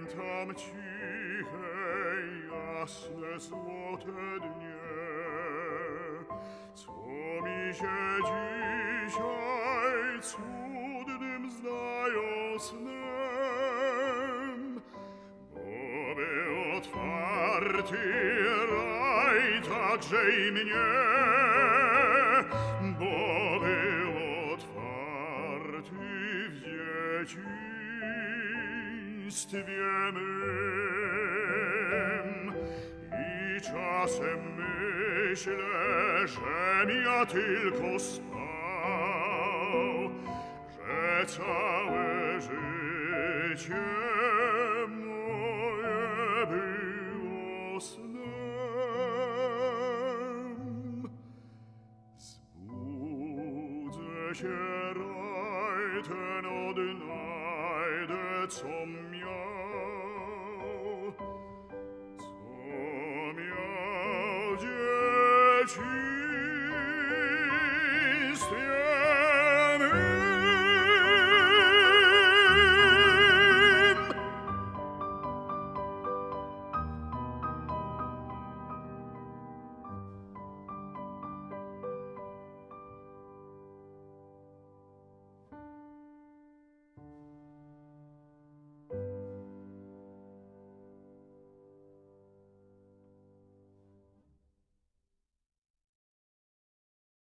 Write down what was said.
Świętom ciche, jasne, złote dnie. Co mi się dzisiaj cudnym zdają snem, bo by otwarty raj także i mnie, bo by otwarty w ist viemem, i czasem myślę, że mija tylko stał, że całe życie moje było snem. Zbudzę się reiten od Neide zum Christ